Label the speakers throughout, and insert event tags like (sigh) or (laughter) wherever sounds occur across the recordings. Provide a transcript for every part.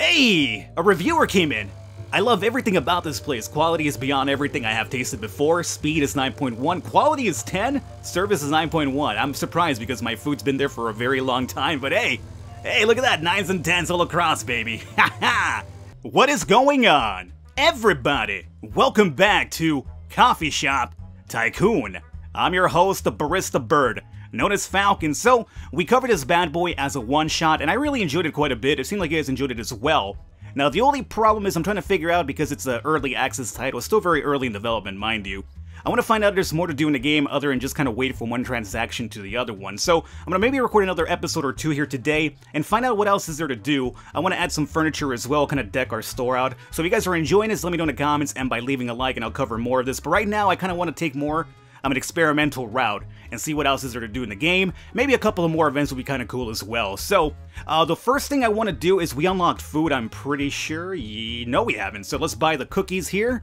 Speaker 1: Hey! A reviewer came in! I love everything about this place. Quality is beyond everything I have tasted before. Speed is 9.1. Quality is 10. Service is 9.1. I'm surprised because my food's been there for a very long time, but hey! Hey, look at that! 9s and 10s all across, baby! (laughs) Ha ha! What is going on? Everybody! Welcome back to Coffee Shop Tycoon. I'm your host, the Barista Bird known as Falcon. So, we covered this bad boy as a one-shot, and I really enjoyed it quite a bit. It seemed like you guys enjoyed it as well. Now, the only problem is I'm trying to figure out, because it's an early access title, it's still very early in development, mind you. I want to find out if there's more to do in the game other than just kind of wait from one transaction to the other one. So I'm going to maybe record another episode or two here today and find out what else is there to do. I want to add some furniture as well, kind of deck our store out. So if you guys are enjoying this, let me know in the comments and by leaving a like and I'll cover more of this. But right now, I kind of want to take more I'm an experimental route and see what else is there to do in the game. Maybe a couple of more events would be kind of cool as well. So, uh, the first thing I want to do is we unlocked food, I'm pretty sure. Ye no, we haven't. So let's buy the cookies here.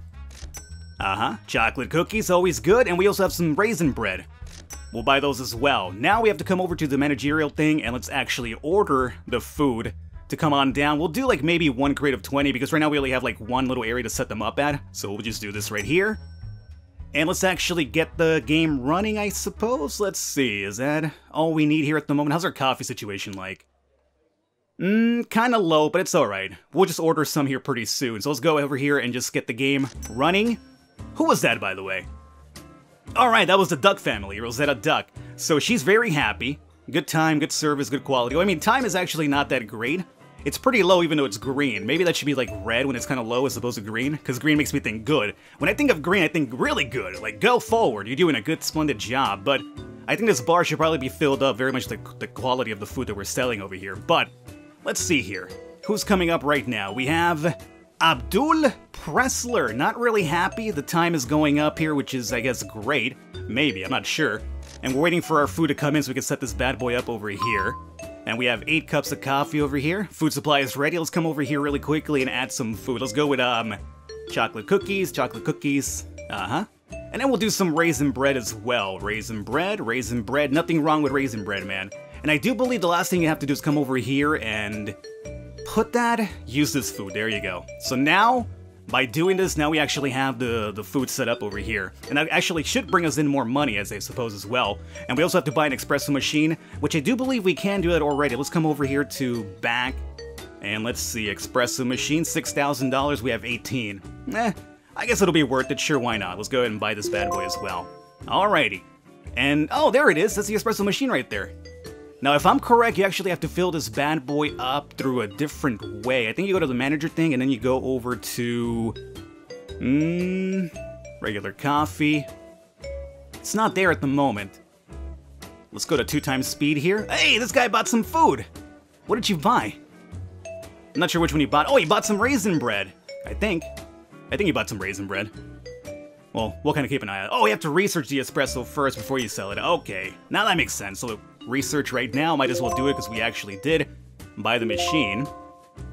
Speaker 1: Uh-huh, chocolate cookies, always good. And we also have some raisin bread. We'll buy those as well. Now we have to come over to the managerial thing and let's actually order the food to come on down. We'll do like maybe one crate of 20 because right now we only have like one little area to set them up at. So we'll just do this right here. And let's actually get the game running, I suppose? Let's see, is that all we need here at the moment? How's our coffee situation like? Mmm, kinda low, but it's alright. We'll just order some here pretty soon. So let's go over here and just get the game running. Who was that, by the way? Alright, that was the Duck family, Rosetta Duck. So she's very happy. Good time, good service, good quality. I mean, time is actually not that great, it's pretty low even though it's green. Maybe that should be like red when it's kind of low as opposed to green, because green makes me think good. When I think of green, I think really good. Like, go forward, you're doing a good, splendid job. But I think this bar should probably be filled up very much the, the quality of the food that we're selling over here. But let's see here. Who's coming up right now? We have Abdul Pressler. Not really happy. The time is going up here, which is, I guess, great. Maybe, I'm not sure. And we're waiting for our food to come in so we can set this bad boy up over here. And we have eight cups of coffee over here. Food supply is ready. Let's come over here really quickly and add some food. Let's go with um, chocolate cookies, chocolate cookies. Uh-huh. And then we'll do some raisin bread as well. Raisin bread, raisin bread. Nothing wrong with raisin bread, man. And I do believe the last thing you have to do is come over here and put that, use this food. There you go. So now by doing this, now we actually have the, the food set up over here. And that actually should bring us in more money, as I suppose, as well. And we also have to buy an espresso machine, which I do believe we can do that already. Let's come over here to back, and let's see, espresso machine, $6,000, we have 18. Eh, I guess it'll be worth it, sure, why not? Let's go ahead and buy this bad boy as well. Alrighty. And, oh, there it is, that's the espresso machine right there. Now, if I'm correct, you actually have to fill this bad boy up through a different way. I think you go to the manager thing, and then you go over to... Mmm... Regular coffee. It's not there at the moment. Let's go to two times speed here. Hey, this guy bought some food! What did you buy? I'm not sure which one he bought. Oh, he bought some raisin bread, I think. I think he bought some raisin bread. Well, we'll kind of keep an eye out. Oh, you have to research the espresso first before you sell it. Okay, now that makes sense. So research right now, might as well do it because we actually did buy the machine.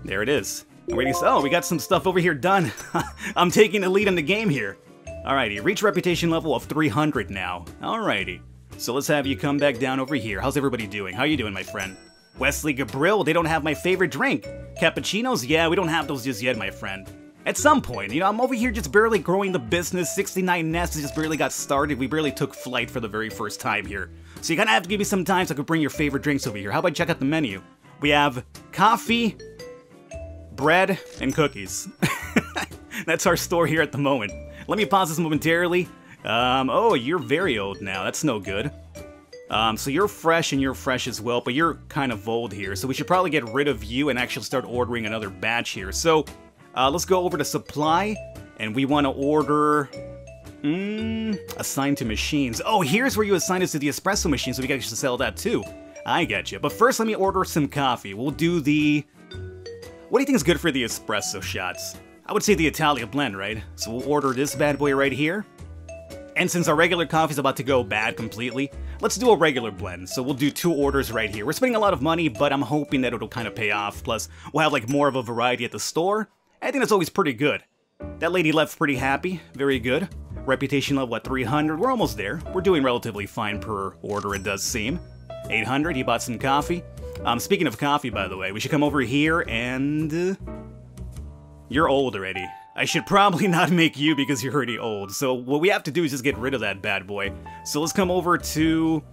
Speaker 1: There it is. We're oh, we got some stuff over here done. (laughs) I'm taking the lead in the game here. Alrighty, reach reputation level of 300 now. Alrighty. So let's have you come back down over here. How's everybody doing? How are you doing, my friend? Wesley Gabriel, they don't have my favorite drink. Cappuccinos? Yeah, we don't have those just yet, my friend. At some point, you know, I'm over here just barely growing the business. 69 Nests just barely got started. We barely took flight for the very first time here. So you kind of have to give me some time so I can bring your favorite drinks over here. How about check out the menu? We have coffee, bread, and cookies. (laughs) That's our store here at the moment. Let me pause this momentarily. Um, oh, you're very old now. That's no good. Um, so you're fresh and you're fresh as well, but you're kind of old here. So we should probably get rid of you and actually start ordering another batch here. So uh, let's go over to supply, and we want to order Mmm, assigned to machines. Oh, here's where you assign us to the espresso machine so we can actually sell that too. I get you. But first, let me order some coffee. We'll do the... What do you think is good for the espresso shots? I would say the Italia blend, right? So we'll order this bad boy right here. And since our regular coffee is about to go bad completely, let's do a regular blend. So we'll do two orders right here. We're spending a lot of money, but I'm hoping that it'll kind of pay off. Plus, we'll have like more of a variety at the store. I think that's always pretty good. That lady left pretty happy. Very good. Reputation level at 300, we're almost there. We're doing relatively fine per order, it does seem. 800, he bought some coffee. Um, speaking of coffee, by the way, we should come over here and... Uh, you're old already. I should probably (laughs) not make you because you're already old. So what we have to do is just get rid of that bad boy. So let's come over to...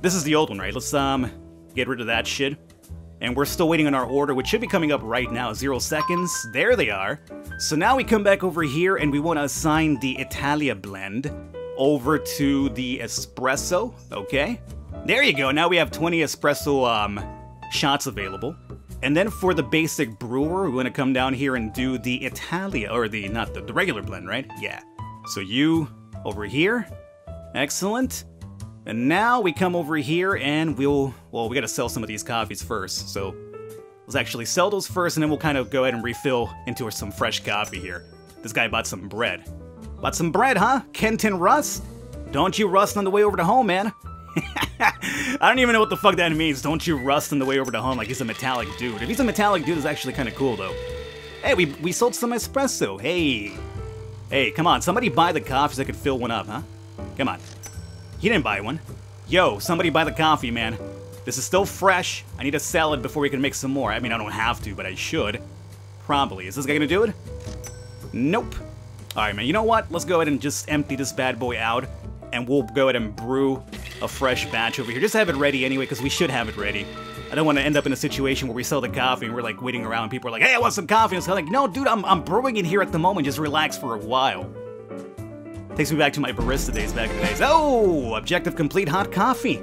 Speaker 1: This is the old one, right? Let's um get rid of that shit. And we're still waiting on our order, which should be coming up right now. Zero seconds. There they are. So now we come back over here and we want to assign the Italia blend over to the espresso, okay? There you go, now we have 20 espresso um, shots available. And then for the basic brewer, we want to come down here and do the Italia, or the, not the, the regular blend, right? Yeah. So you over here. Excellent. And now we come over here and we'll, well, we gotta sell some of these coffees first. So let's actually sell those first and then we'll kind of go ahead and refill into some fresh coffee here. This guy bought some bread. Bought some bread, huh? Kenton Rust? Don't you rust on the way over to home, man. (laughs) I don't even know what the fuck that means. Don't you rust on the way over to home like he's a metallic dude. If he's a metallic dude, it's actually kind of cool, though. Hey, we, we sold some espresso. Hey. Hey, come on. Somebody buy the coffee so I could fill one up, huh? Come on. He didn't buy one. Yo, somebody buy the coffee, man. This is still fresh. I need a salad before we can make some more. I mean, I don't have to, but I should. Probably. Is this guy gonna do it? Nope. Alright, man. You know what? Let's go ahead and just empty this bad boy out and we'll go ahead and brew a fresh batch over here. Just have it ready anyway, because we should have it ready. I don't want to end up in a situation where we sell the coffee and we're like waiting around and people are like, hey, I want some coffee. And it's like, no, dude, I'm, I'm brewing it here at the moment. Just relax for a while. Takes me back to my barista days back in the days. Oh, objective complete hot coffee.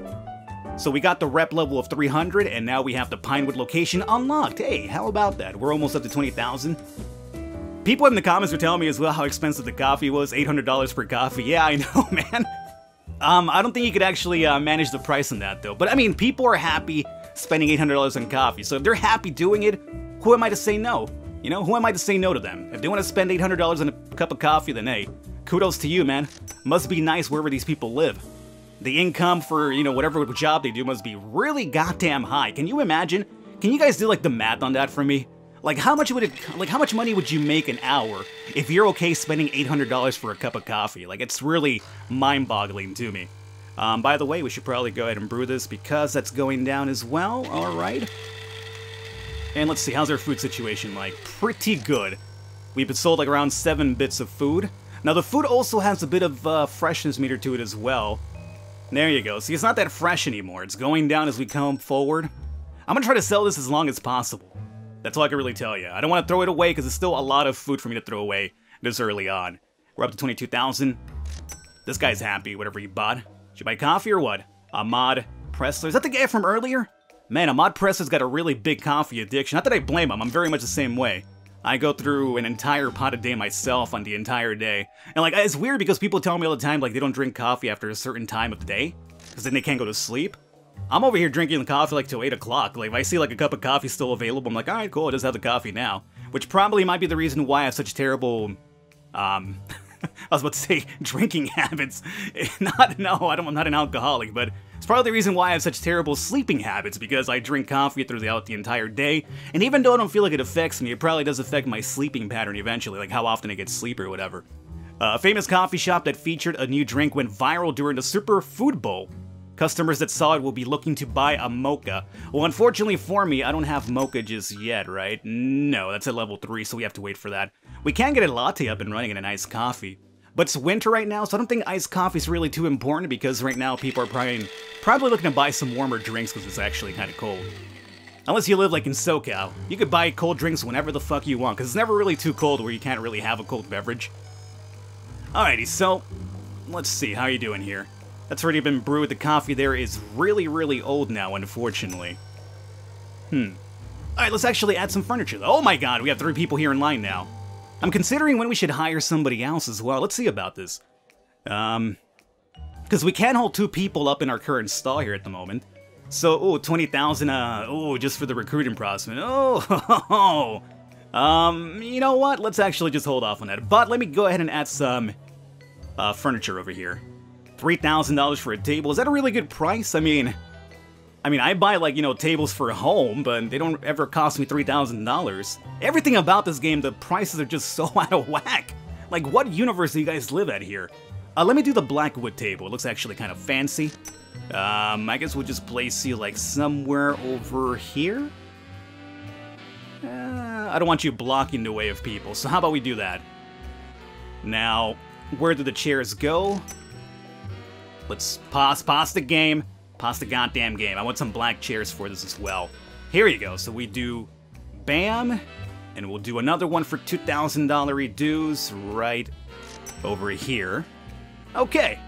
Speaker 1: So we got the rep level of 300, and now we have the Pinewood location unlocked. Hey, how about that? We're almost up to 20,000. People in the comments were telling me as well how expensive the coffee was, $800 per coffee. Yeah, I (laughs) know, man. Um, I don't think you could actually uh, manage the price on that though. But I mean, people are happy spending $800 on coffee. So if they're happy doing it, who am I to say no? You know, who am I to say no to them? If they want to spend $800 on a cup of coffee, then hey, kudos to you, man. Must be nice wherever these people live. The income for, you know, whatever job they do must be really goddamn high. Can you imagine? Can you guys do like the math on that for me? Like how much would it like how much money would you make an hour if you're okay spending $800 for a cup of coffee? Like it's really mind-boggling to me. Um, by the way, we should probably go ahead and brew this because that's going down as well. All right. And let's see, how's our food situation like? Pretty good. We've been sold like around seven bits of food. Now the food also has a bit of uh, freshness meter to it as well. There you go. See, it's not that fresh anymore. It's going down as we come forward. I'm gonna try to sell this as long as possible. That's all I can really tell you. I don't want to throw it away because it's still a lot of food for me to throw away this early on. We're up to 22,000. This guy's happy, whatever he bought. Should you buy coffee or what? Ahmad Pressler. Is that the guy from earlier? Man, Ahmad Pressler's got a really big coffee addiction. Not that I blame him, I'm very much the same way. I go through an entire pot a day myself on the entire day. And like, it's weird because people tell me all the time like they don't drink coffee after a certain time of the day. Because then they can't go to sleep. I'm over here drinking the coffee like till 8 o'clock. Like, if I see like a cup of coffee still available, I'm like, alright, cool, I'll just have the coffee now. Which probably might be the reason why I have such terrible, um, (laughs) (laughs) I was about to say (laughs) drinking habits. (laughs) not, no, I don't, I'm not an alcoholic, but it's probably the reason why I have such terrible sleeping habits, because I drink coffee throughout the entire day, and even though I don't feel like it affects me, it probably does affect my sleeping pattern eventually, like how often I get sleep or whatever. Uh, a famous coffee shop that featured a new drink went viral during the Super Food Bowl. Customers that saw it will be looking to buy a mocha. Well, unfortunately for me, I don't have mocha just yet, right? No, that's at level 3, so we have to wait for that. We can get a latte up and running and an iced coffee. But it's winter right now, so I don't think iced coffee is really too important because right now people are probably, probably looking to buy some warmer drinks because it's actually kind of cold. Unless you live like in SoCal, you could buy cold drinks whenever the fuck you want because it's never really too cold where you can't really have a cold beverage. Alrighty, so let's see, how you doing here? That's already been brewed. The coffee there is really, really old now, unfortunately. Hmm. Alright, let's actually add some furniture. Oh my god, we have three people here in line now. I'm considering when we should hire somebody else as well. Let's see about this. Um, because we can't hold two people up in our current stall here at the moment. So, oh, 20,000, uh, oh, just for the recruiting process. Oh, (laughs) um, you know what? Let's actually just hold off on that. But let me go ahead and add some, uh, furniture over here. $3,000 for a table. Is that a really good price? I mean, I mean, I buy like, you know, tables for a home, but they don't ever cost me $3,000. Everything about this game, the prices are just (laughs) so out of whack. Like, what universe do you guys live at here? Uh, let me do the Blackwood table. It looks actually kind of fancy. Um, I guess we'll just place you like somewhere over here. Uh, I don't want you blocking the way of people, so how about we do that? Now, where do the chairs go? Let's pause, pause the game. Pause the goddamn game. I want some black chairs for this as well. Here you go. So we do BAM, and we'll do another one for $2,000 dues right over here. Okay.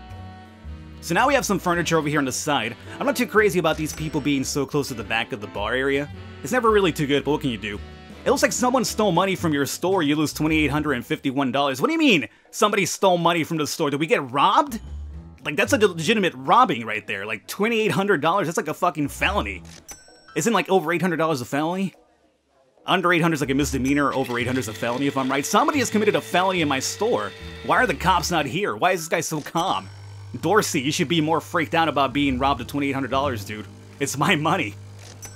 Speaker 1: So now we have some furniture over here on the side. I'm not too crazy about these people being so close to the back of the bar area. It's never really too good, but what can you do? It looks like someone stole money from your store, you lose $2,851. What do you mean, somebody stole money from the store? Did we get robbed? Like, that's a legitimate robbing right there. Like, $2,800, that's like a fucking felony. Isn't like over $800 a felony? Under 800 is like a misdemeanor, over 800 is a felony if I'm right. Somebody has committed a felony in my store. Why are the cops not here? Why is this guy so calm? Dorsey, you should be more freaked out about being robbed of $2,800, dude. It's my money.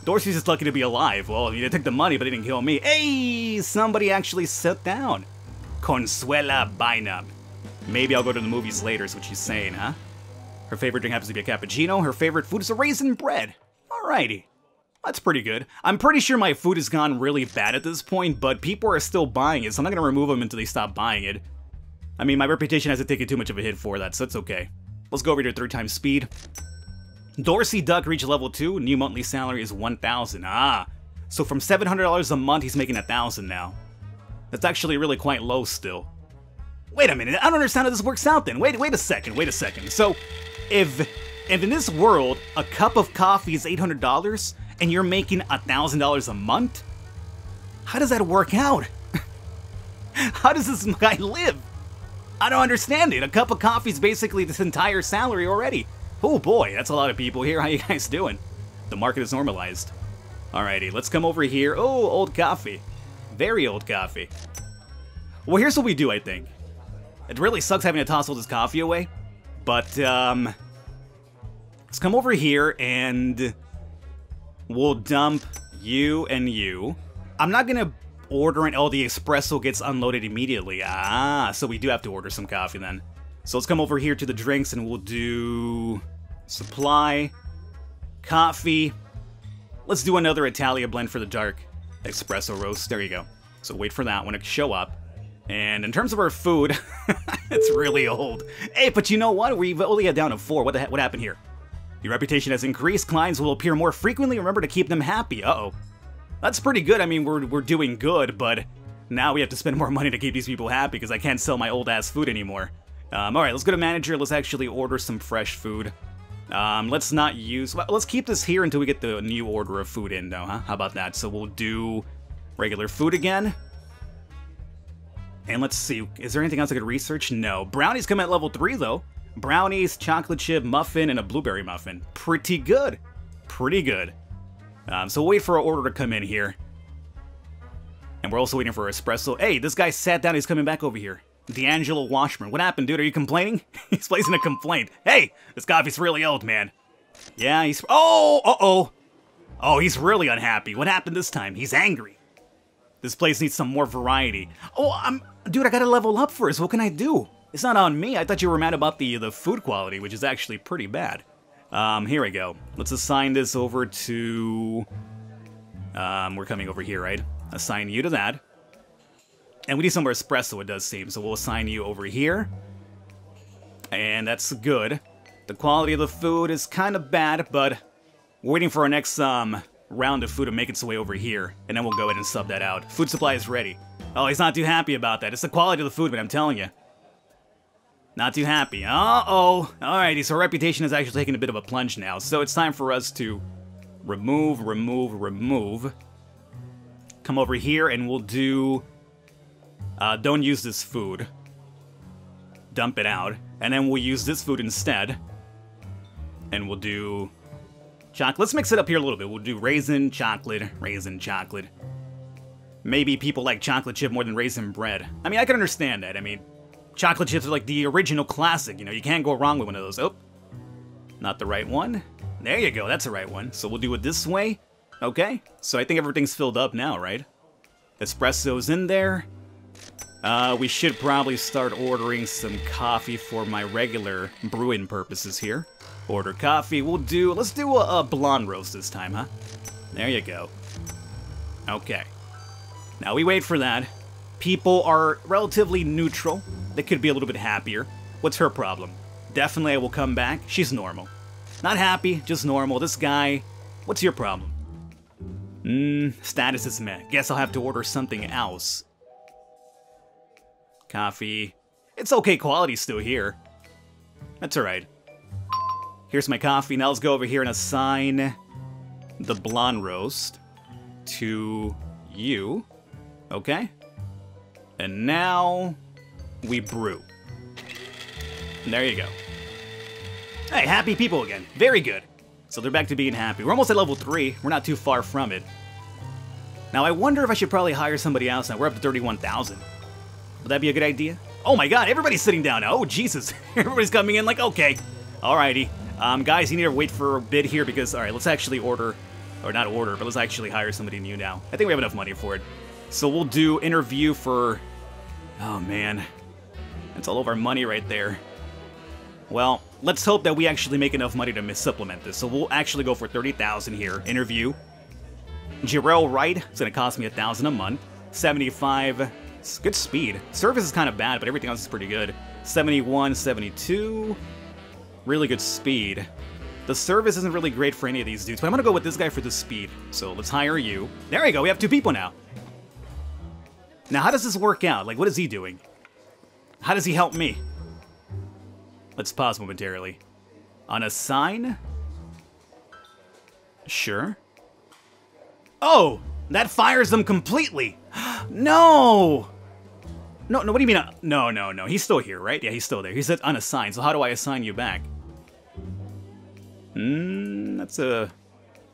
Speaker 1: Dorsey's just lucky to be alive. Well, they took the money, but they didn't kill me. Hey, somebody actually sat down. Consuela Bynum. Maybe I'll go to the movies later, is what she's saying, huh? Her favorite drink happens to be a cappuccino. Her favorite food is a raisin bread. Alrighty. That's pretty good. I'm pretty sure my food has gone really bad at this point, but people are still buying it, so I'm not gonna remove them until they stop buying it. I mean, my reputation hasn't taken too much of a hit for that, so it's okay. Let's go over to third time speed. Dorsey Duck reached level 2, new monthly salary is 1000 Ah, so from $700 a month, he's making 1000 now. That's actually really quite low still. Wait a minute, I don't understand how this works out then. Wait, wait a second, wait a second. So, if, if in this world, a cup of coffee is $800, and you're making $1,000 a month? How does that work out? (laughs) how does this (laughs) guy live? I don't understand it. A cup of coffee is basically this entire salary already. Oh boy, that's a lot of people here. (laughs) How you guys doing? The market is normalized. Alrighty, let's come over here. Oh, old coffee. Very old coffee. Well, here's what we do, I think. It really sucks having to toss all this coffee away. But, um... Let's come over here and... We'll dump you and you. I'm not gonna order it. Oh, the espresso gets unloaded immediately. Ah, so we do have to order some coffee then. So let's come over here to the drinks and we'll do supply, coffee. Let's do another Italia blend for the dark espresso roast. There you go. So wait for that one to show up. And in terms of our food, (laughs) it's really old. Hey, but you know what? We've only got down to four. What the heck? What happened here? Your reputation has increased. Clients will appear more frequently. Remember to keep them happy. Uh-oh. That's pretty good. I mean, we're, we're doing good, but now we have to spend more money to keep these people happy because I can't sell my old-ass food anymore. Um, Alright, let's go to manager. Let's actually order some fresh food. Um, let's not use... Well, let's keep this here until we get the new order of food in, though, huh? How about that? So we'll do regular food again. And let's see, is there anything else I could research? No. Brownies come at level 3, though. Brownies, chocolate chip muffin, and a blueberry muffin. Pretty good. Pretty good. Um, so wait for our order to come in here. And we're also waiting for espresso. Hey, this guy sat down, he's coming back over here. D'Angelo Washburn. What happened, dude? Are you complaining? (laughs) he's placing a complaint. Hey, this coffee's really old, man. Yeah, he's... Oh, uh-oh. Oh, he's really unhappy. What happened this time? He's angry. This place needs some more variety. Oh, I'm... Dude, I gotta level up first. What can I do? It's not on me. I thought you were mad about the, the food quality, which is actually pretty bad. Um, here we go. Let's assign this over to... Um, we're coming over here, right? Assign you to that. And we need some more espresso, it does seem, so we'll assign you over here. And that's good. The quality of the food is kind of bad, but we're waiting for our next um, round of food to make its way over here, and then we'll go ahead and sub that out. Food supply is ready. Oh, he's not too happy about that. It's the quality of the food, but I'm telling you. Not too happy. Uh-oh. Alrighty, so reputation is actually taking a bit of a plunge now, so it's time for us to remove, remove, remove. Come over here, and we'll do... Uh, don't use this food. Dump it out. And then we'll use this food instead. And we'll do... Chocolate. Let's mix it up here a little bit. We'll do raisin, chocolate, raisin, chocolate. Maybe people like chocolate chip more than raisin bread. I mean, I can understand that. I mean, chocolate chips are like the original classic, you know, you can't go wrong with one of those. Oh, not the right one. There you go, that's the right one. So we'll do it this way. Okay, so I think everything's filled up now, right? Espresso's in there. Uh, we should probably start ordering some coffee for my regular brewing purposes here. Order coffee. We'll do, let's do a, a blonde roast this time, huh? There you go. Okay. Now we wait for that. People are relatively neutral. They could be a little bit happier. What's her problem? Definitely I will come back. She's normal. Not happy, just normal. This guy, what's your problem? Mmm, status is met. Guess I'll have to order something else. Coffee. It's okay quality still here. That's alright. Here's my coffee. Now let's go over here and assign the blonde roast to you. Okay? And now we brew. there you go. Hey, happy people again. Very good. So they're back to being happy. We're almost at level 3. We're not too far from it. Now, I wonder if I should probably hire somebody else now. We're up to 31,000. Would that be a good idea? Oh my god, everybody's sitting down. Oh, Jesus. (laughs) Everybody's coming in like, okay. Alrighty. Um, guys, you need to wait for a bit here because, alright, let's actually order, or not order, but let's actually hire somebody new now. I think we have enough money for it. So we'll do interview for, oh man, that's all of our money right there. Well, let's hope that we actually make enough money to supplement this. So we'll actually go for 30,000 here. Interview. Jarrell Wright, it's gonna cost me a thousand a month. 75, good speed. Service is kind of bad, but everything else is pretty good. 71, 72, really good speed. The service isn't really great for any of these dudes, but I'm gonna go with this guy for the speed. So let's hire you. There we go, we have two people now. Now, how does this work out? Like, what is he doing? How does he help me? Let's pause momentarily. Unassign? Sure. Oh! That fires them completely! (gasps) no! No, no, what do you mean? Uh, no, no, no. He's still here, right? Yeah, he's still there. He said unassigned, so how do I assign you back? Hmm, that's a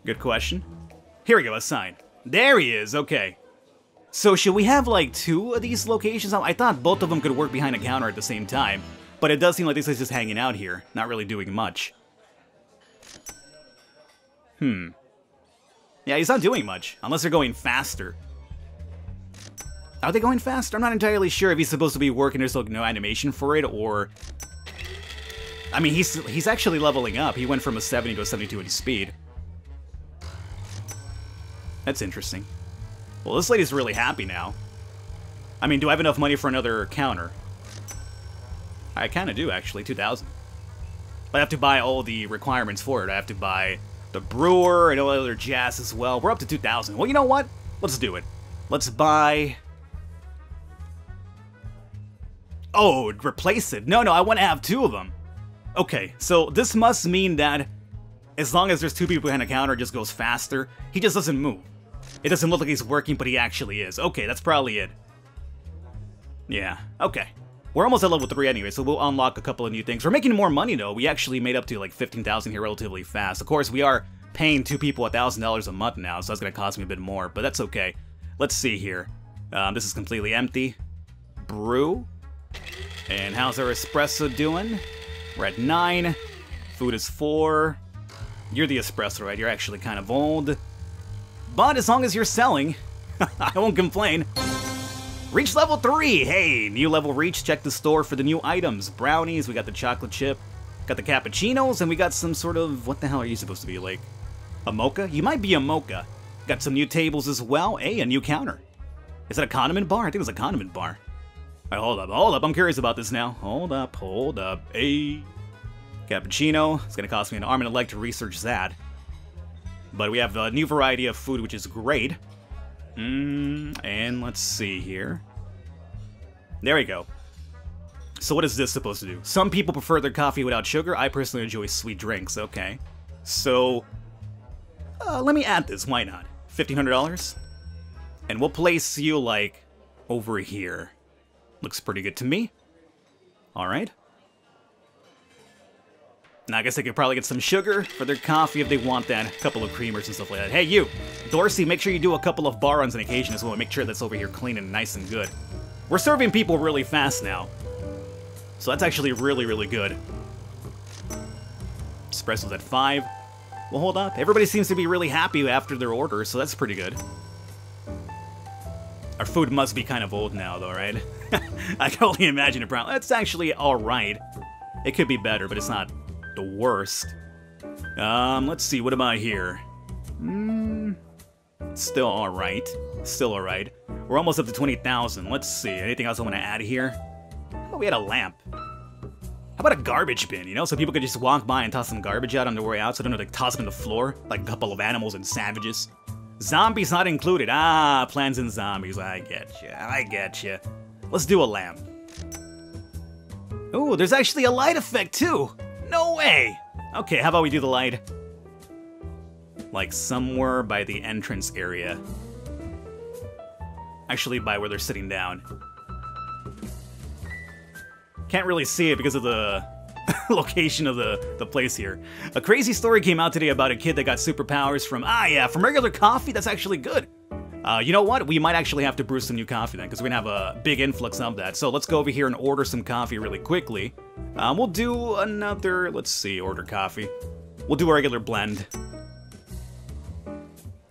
Speaker 1: good question. Here we go, assign. There he is, okay. So should we have like two of these locations? I thought both of them could work behind a counter at the same time, but it does seem like this is just hanging out here, not really doing much. Hmm. Yeah, he's not doing much, unless they're going faster. Are they going faster? I'm not entirely sure if he's supposed to be working, there's like no animation for it, or I mean, he's he's actually leveling up. He went from a 70 to a 72 in speed. That's interesting. Well, this lady's really happy now. I mean, do I have enough money for another counter? I kind of do, actually. 2,000. But I have to buy all the requirements for it. I have to buy the brewer and all the other jazz as well. We're up to 2,000. Well, you know what? Let's do it. Let's buy... Oh, replace it. No, no, I want to have two of them. Okay, so this must mean that as long as there's two people behind a counter, it just goes faster. He just doesn't move. It doesn't look like he's working, but he actually is. Okay, that's probably it. Yeah, okay. We're almost at level 3 anyway, so we'll unlock a couple of new things. We're making more money, though. We actually made up to like 15,000 here relatively fast. Of course, we are paying two people $1,000 a month now, so that's to cost me a bit more, but that's okay. Let's see here. Um, this is completely empty. Brew. And how's our espresso doing? We're at 9. Food is 4. You're the espresso, right? You're actually kind of old. But as long as you're selling, (laughs) I won't complain. Reach level 3! Hey, new level reach. Check the store for the new items. Brownies, we got the chocolate chip, got the cappuccinos, and we got some sort of... What the hell are you supposed to be, like? A mocha? You might be a mocha. Got some new tables as well. Hey, a new counter. Is that a condiment bar? I think it's a condiment bar. Right, hold up, hold up. I'm curious about this now. Hold up, hold up. Hey. Cappuccino. It's gonna cost me an arm and a leg to research that. But we have a new variety of food, which is great. Mm, and let's see here. There we go. So what is this supposed to do? Some people prefer their coffee without sugar. I personally enjoy sweet drinks. Okay. So, uh, let me add this. Why not? $1,500? And we'll place you, like, over here. Looks pretty good to me. Alright. Now, I guess they could probably get some sugar for their coffee if they want that. A couple of creamers and stuff like that. Hey, you! Dorsey, make sure you do a couple of bar runs on occasion as well. Make sure that's over here clean and nice and good. We're serving people really fast now. So that's actually really, really good. Espresso's at 5. Well, hold up. Everybody seems to be really happy after their order, so that's pretty good. Our food must be kind of old now, though, right? (laughs) I can only imagine it. Brown. That's actually alright. It could be better, but it's not the worst. Um, let's see, what am I here? Hmm, still alright. Still alright. We're almost up to 20,000. Let's see, anything else I want to add here? Oh, we had a lamp. How about a garbage bin, you know, so people could just walk by and toss some garbage out on their way out so they don't have to toss it on the floor, like a couple of animals and savages. Zombies not included. Ah, Plants and zombies. I get you. I get you. Let's do a lamp. Ooh, there's actually a light effect too. No way. Okay, how about we do the light? Like somewhere by the entrance area. Actually, by where they're sitting down. Can't really see it because of the (laughs) location of the, the place here. A crazy story came out today about a kid that got superpowers from, ah yeah, from regular coffee? That's actually good. Uh, you know what? We might actually have to brew some new coffee then, because we're gonna have a big influx of that. So let's go over here and order some coffee really quickly. Um, we'll do another, let's see, order coffee. We'll do a regular blend.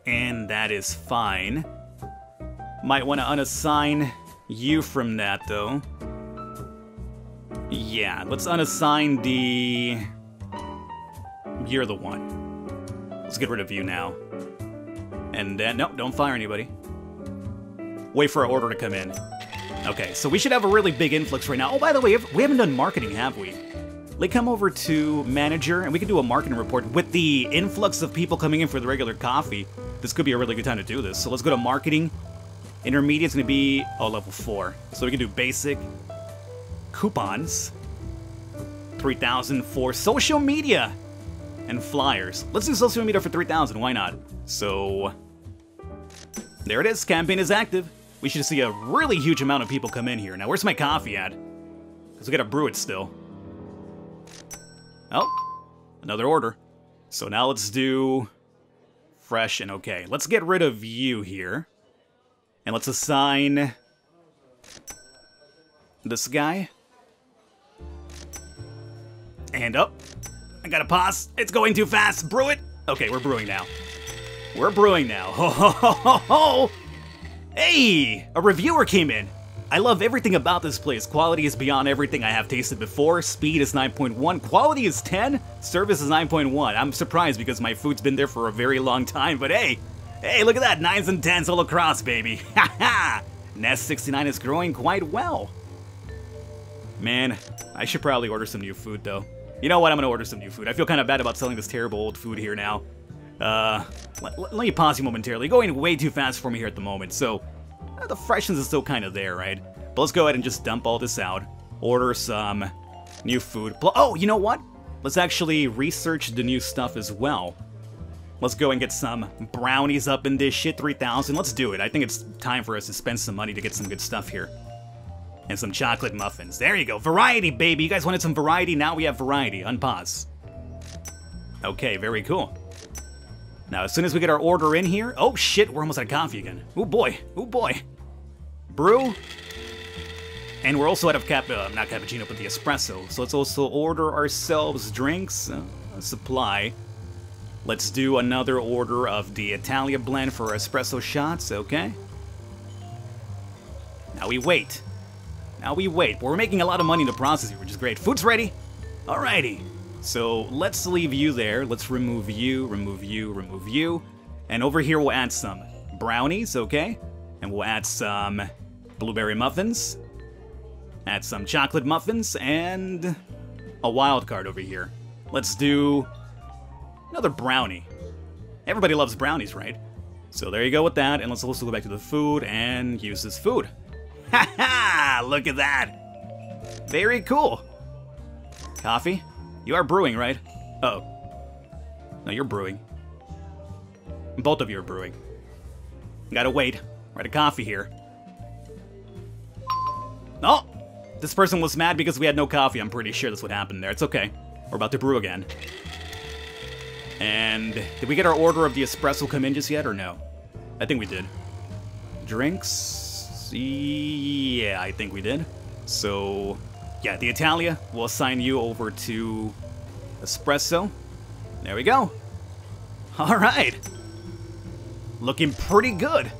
Speaker 1: And that is fine. Might want to unassign you from that, though. Yeah, let's unassign the... You're the one. Let's get rid of you now. And then, no, don't fire anybody. Wait for our order to come in. Okay, so we should have a really big influx right now. Oh, by the way, we haven't done marketing, have we? Let's come over to manager, and we can do a marketing report. With the influx of people coming in for the regular coffee, this could be a really good time to do this. So let's go to marketing. Intermediate's gonna be, oh, level four. So we can do basic, coupons, 3,000 for social media and flyers. Let's do social media for 3,000, why not? So, there it is, campaign is active. We should see a really huge amount of people come in here. Now, where's my coffee at? Because we gotta brew it still. Oh, another order. So now let's do fresh and okay. Let's get rid of you here. And let's assign this guy. And up. I gotta pause. It's going too fast. Brew it. Okay, we're brewing now. We're brewing now. (laughs) Hey! A reviewer came in. I love everything about this place. Quality is beyond everything I have tasted before. Speed is 9.1. Quality is 10. Service is 9.1. I'm surprised because my food's been there for a very long time, but hey! Hey, look at that! 9s and 10s all across, baby! (laughs) Ha ha! Nest 69 is growing quite well. Man, I should probably order some new food, though. You know what? I'm gonna order some new food. I feel kind of bad about selling this terrible old food here now. Uh, let, let, me pause you momentarily. Going way too fast for me here at the moment, so uh, the freshness is still kind of there, right? But let's go ahead and just dump all this out. Order some new food. Oh, you know what? Let's actually research the new stuff as well. Let's go and get some brownies up in this shit 3000. Let's do it. I think it's time for us to spend some money to get some good stuff here. And some chocolate muffins. There you go. Variety, baby. You guys wanted some variety? Now we have variety. Unpause. Okay, very cool. Now, as soon as we get our order in here... Oh, shit, we're almost out of coffee again. Oh, boy. Oh, boy. Brew. And we're also out of cap... Uh, not cappuccino, but the espresso. So let's also order ourselves drinks. Uh, supply. Let's do another order of the Italia blend for espresso shots, okay? Now we wait. Now we wait. But we're making a lot of money in the process here, which is great. Food's ready. Alrighty. So let's leave you there. Let's remove you, remove you, remove you. And over here we'll add some brownies, okay? And we'll add some blueberry muffins. Add some chocolate muffins and a wild card over here. Let's do another brownie. Everybody loves brownies, right? So there you go with that, and let's also go back to the food and use this food. (laughs) Ha ha! Look at that! Very cool. Coffee? You are brewing, right? oh. No, you're brewing. Both of you are brewing. Gotta wait. We're at a coffee here. Oh! This person was mad because we had no coffee. I'm pretty sure that's what happened there. It's okay. We're about to brew again. And did we get our order of the espresso come in just yet or no? I think we did. Drinks? Yeah, I think we did. So yeah, the Italia will assign you over to Espresso. There we go. All right. Looking pretty good.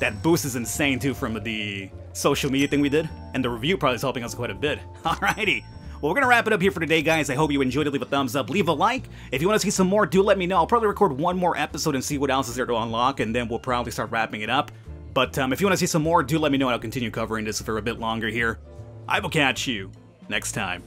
Speaker 1: That boost is insane too from the social media thing we did, and the review probably is helping us quite a bit. (laughs) Alrighty. Well, we're gonna wrap it up here for today, guys. I hope you enjoyed it. Leave a thumbs up, leave a like. If you want to see some more, do let me know. I'll probably record one more episode and see what else is there to unlock, and then we'll probably start wrapping it up. But um, if you want to see some more, do let me know, and I'll continue covering this for a bit longer here. I will catch you next time.